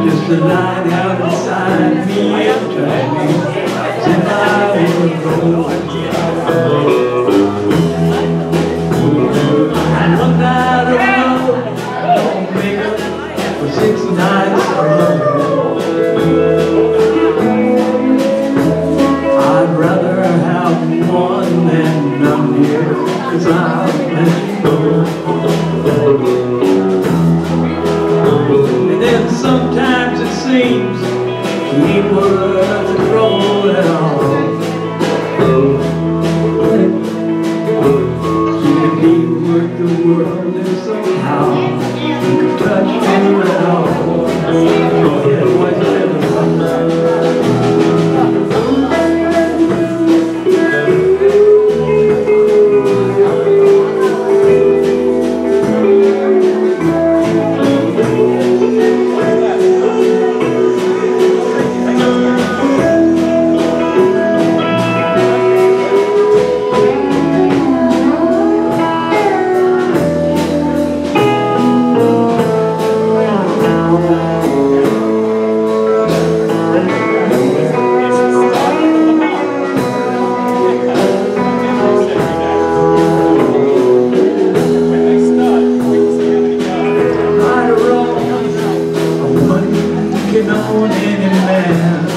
Just the light out inside me and driving If I were going I run that around Omega for six nights alone I'd rather have one than none here I've then sometimes it seems he ain't حول المال.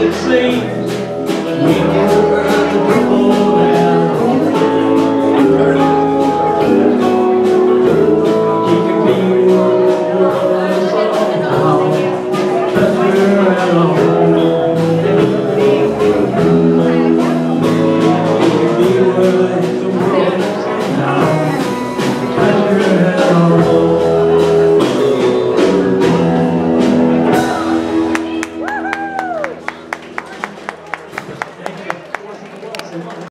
See. We